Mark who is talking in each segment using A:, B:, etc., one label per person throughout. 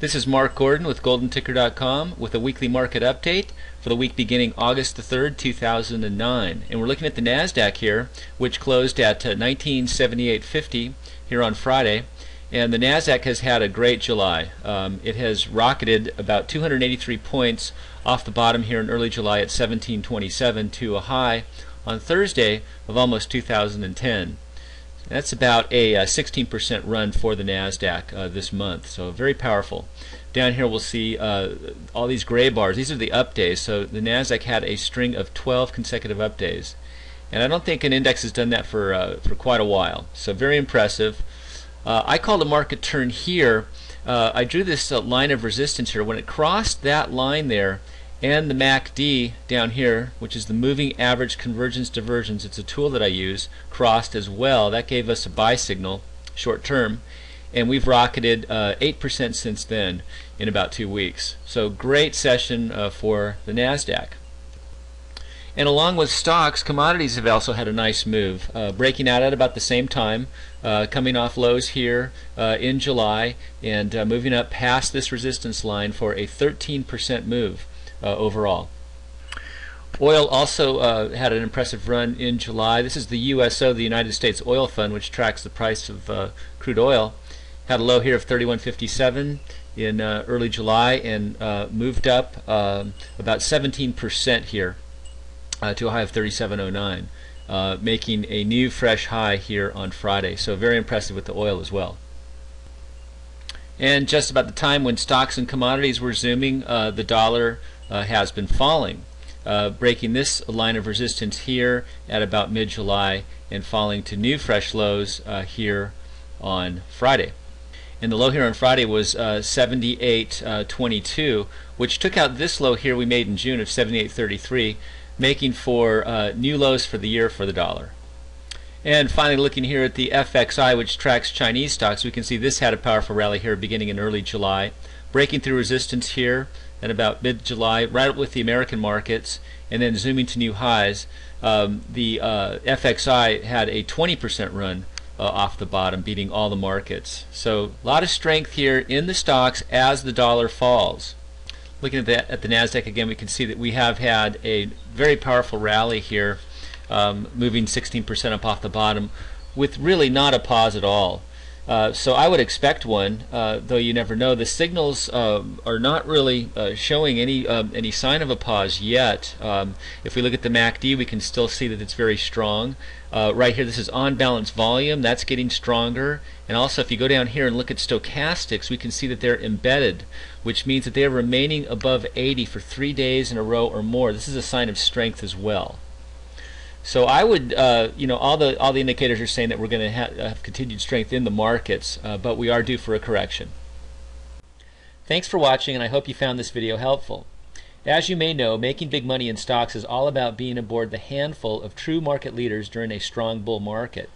A: This is Mark Gordon with GoldenTicker.com with a weekly market update for the week beginning August the 3rd, 2009. And we're looking at the NASDAQ here, which closed at uh, 1978.50 here on Friday. And the NASDAQ has had a great July. Um, it has rocketed about 283 points off the bottom here in early July at 1727 to a high on Thursday of almost 2010. That's about a 16% uh, run for the NASDAQ uh, this month, so very powerful. Down here we'll see uh, all these gray bars. These are the up days, so the NASDAQ had a string of 12 consecutive up days. And I don't think an index has done that for, uh, for quite a while, so very impressive. Uh, I called a market turn here. Uh, I drew this line of resistance here. When it crossed that line there, and the MACD down here, which is the moving average convergence divergence, it's a tool that I use, crossed as well. That gave us a buy signal, short term, and we've rocketed 8% uh, since then in about two weeks. So great session uh, for the NASDAQ. And along with stocks, commodities have also had a nice move, uh, breaking out at about the same time, uh, coming off lows here uh, in July, and uh, moving up past this resistance line for a 13% move. Uh, overall. Oil also uh, had an impressive run in July. This is the USO, the United States Oil Fund, which tracks the price of uh, crude oil. Had a low here of 31.57 in uh, early July and uh, moved up um, about 17% here uh, to a high of 37.09, making a new fresh high here on Friday. So very impressive with the oil as well. And just about the time when stocks and commodities were zooming, the dollar uh, has been falling. Uh, breaking this line of resistance here at about mid-July and falling to new fresh lows uh, here on Friday. And the low here on Friday was uh, 78.22, which took out this low here we made in June of 78.33, making for uh, new lows for the year for the dollar. And finally, looking here at the FXI, which tracks Chinese stocks, we can see this had a powerful rally here beginning in early July, breaking through resistance here at about mid-July, right up with the American markets, and then zooming to new highs. Um, the uh, FXI had a 20% run uh, off the bottom, beating all the markets. So a lot of strength here in the stocks as the dollar falls. Looking at the, at the NASDAQ again, we can see that we have had a very powerful rally here, um, moving 16% up off the bottom, with really not a pause at all. Uh, so I would expect one, uh, though you never know. The signals uh, are not really uh, showing any um, any sign of a pause yet. Um, if we look at the MACD, we can still see that it's very strong. Uh, right here, this is on balance volume. That's getting stronger. And also, if you go down here and look at stochastics, we can see that they're embedded, which means that they are remaining above 80 for three days in a row or more. This is a sign of strength as well. So I would, uh, you know, all the all the indicators are saying that we're going to ha have continued strength in the markets, uh, but we are due for a correction. Thanks for watching, and I hope you found this video helpful. As you may know, making big money in stocks is all about being aboard the handful of true market leaders during a strong bull market.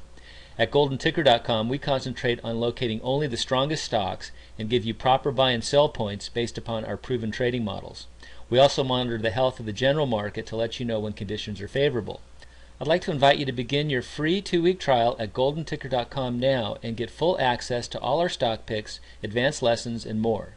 A: At GoldenTicker.com, we concentrate on locating only the strongest stocks and give you proper buy and sell points based upon our proven trading models. We also monitor the health of the general market to let you know when conditions are favorable. I'd like to invite you to begin your free two-week trial at goldenticker.com now and get full access to all our stock picks, advanced lessons, and more.